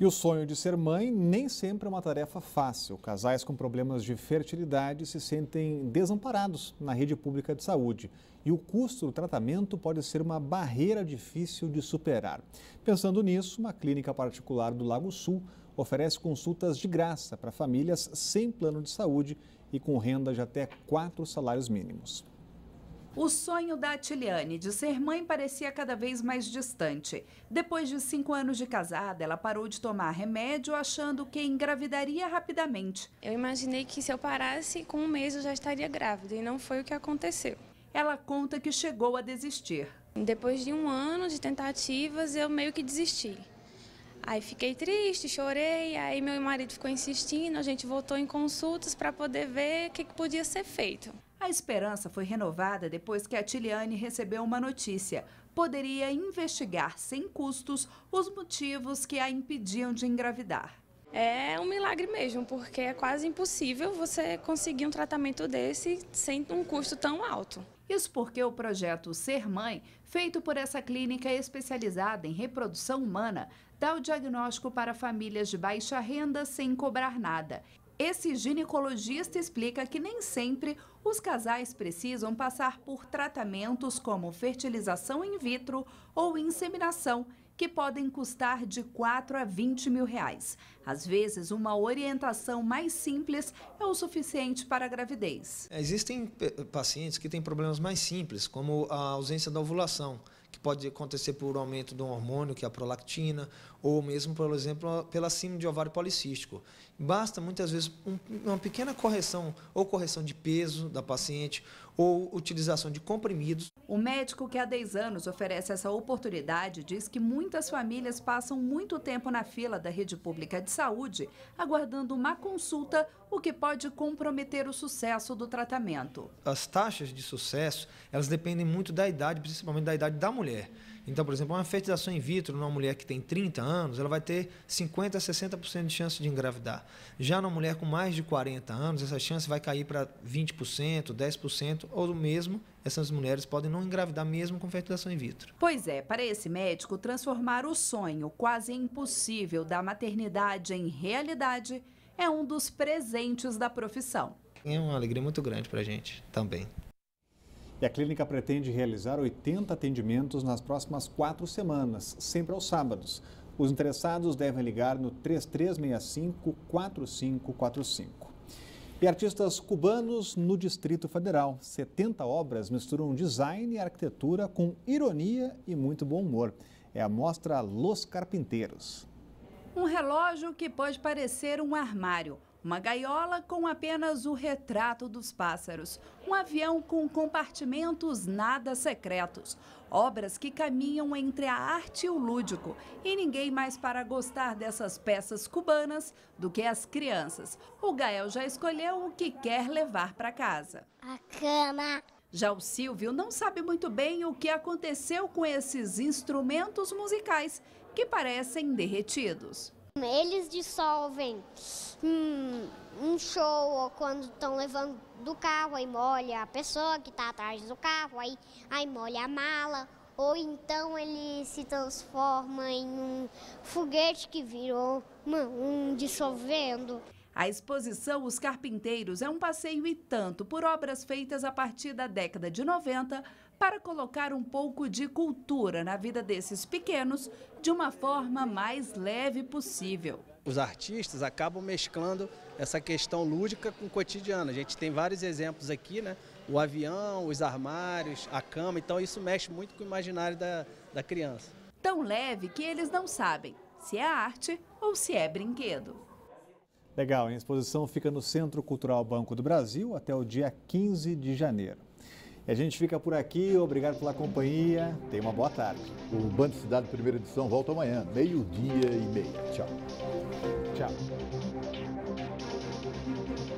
E o sonho de ser mãe nem sempre é uma tarefa fácil. Casais com problemas de fertilidade se sentem desamparados na rede pública de saúde. E o custo do tratamento pode ser uma barreira difícil de superar. Pensando nisso, uma clínica particular do Lago Sul oferece consultas de graça para famílias sem plano de saúde e com renda de até quatro salários mínimos. O sonho da Atiliane de ser mãe parecia cada vez mais distante. Depois de cinco anos de casada, ela parou de tomar remédio achando que engravidaria rapidamente. Eu imaginei que se eu parasse, com um mês eu já estaria grávida e não foi o que aconteceu. Ela conta que chegou a desistir. Depois de um ano de tentativas, eu meio que desisti. Aí fiquei triste, chorei, aí meu marido ficou insistindo, a gente voltou em consultas para poder ver o que, que podia ser feito. A esperança foi renovada depois que a Tiliane recebeu uma notícia. Poderia investigar sem custos os motivos que a impediam de engravidar. É um milagre mesmo, porque é quase impossível você conseguir um tratamento desse sem um custo tão alto. Isso porque o projeto Ser Mãe, feito por essa clínica especializada em reprodução humana, dá o diagnóstico para famílias de baixa renda sem cobrar nada esse ginecologista explica que nem sempre os casais precisam passar por tratamentos como fertilização in vitro ou inseminação, que podem custar de 4 a 20 mil reais. Às vezes, uma orientação mais simples é o suficiente para a gravidez. Existem pacientes que têm problemas mais simples, como a ausência da ovulação pode acontecer por aumento de um hormônio, que é a prolactina, ou mesmo, por exemplo, pela síndrome de ovário policístico. Basta, muitas vezes, um, uma pequena correção, ou correção de peso da paciente, ou utilização de comprimidos. O médico que há 10 anos oferece essa oportunidade diz que muitas famílias passam muito tempo na fila da rede pública de saúde, aguardando uma consulta, o que pode comprometer o sucesso do tratamento. As taxas de sucesso, elas dependem muito da idade, principalmente da idade da mulher. Então, por exemplo, uma fertilização in vitro numa mulher que tem 30 anos, ela vai ter 50 a 60% de chance de engravidar. Já numa mulher com mais de 40 anos, essa chance vai cair para 20%, 10%, ou mesmo essas mulheres podem não engravidar mesmo com fertilização in vitro. Pois é, para esse médico, transformar o sonho quase impossível da maternidade em realidade é um dos presentes da profissão. É uma alegria muito grande para a gente também. E a clínica pretende realizar 80 atendimentos nas próximas quatro semanas, sempre aos sábados. Os interessados devem ligar no 3365-4545. E artistas cubanos no Distrito Federal. 70 obras misturam design e arquitetura com ironia e muito bom humor. É a mostra Los Carpinteiros. Um relógio que pode parecer um armário uma gaiola com apenas o retrato dos pássaros, um avião com compartimentos nada secretos, obras que caminham entre a arte e o lúdico, e ninguém mais para gostar dessas peças cubanas do que as crianças. O Gael já escolheu o que quer levar para casa. A cama. Já o Silvio não sabe muito bem o que aconteceu com esses instrumentos musicais que parecem derretidos. Eles dissolvem hum, um show ou quando estão levando do carro, aí molha a pessoa que está atrás do carro, aí, aí molha a mala. Ou então ele se transforma em um foguete que virou um dissolvendo. A exposição Os Carpinteiros é um passeio e tanto por obras feitas a partir da década de 90 para colocar um pouco de cultura na vida desses pequenos de uma forma mais leve possível. Os artistas acabam mesclando essa questão lúdica com o cotidiano. A gente tem vários exemplos aqui, né? O avião, os armários, a cama, então isso mexe muito com o imaginário da, da criança. Tão leve que eles não sabem se é arte ou se é brinquedo. Legal, a exposição fica no Centro Cultural Banco do Brasil até o dia 15 de janeiro. E a gente fica por aqui, obrigado pela companhia, tenha uma boa tarde. O Band Cidade Primeira Edição volta amanhã, meio-dia e meia. Tchau. Tchau.